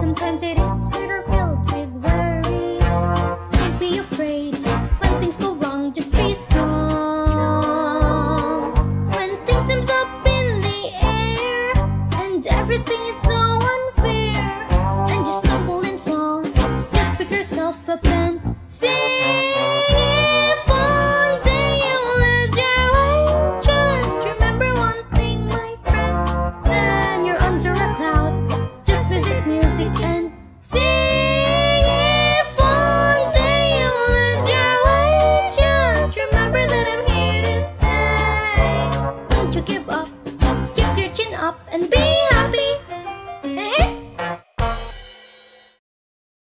Sometimes it is sweeter filled with worries. Don't be afraid when things go wrong, just be strong. When things seem up in the air and everything is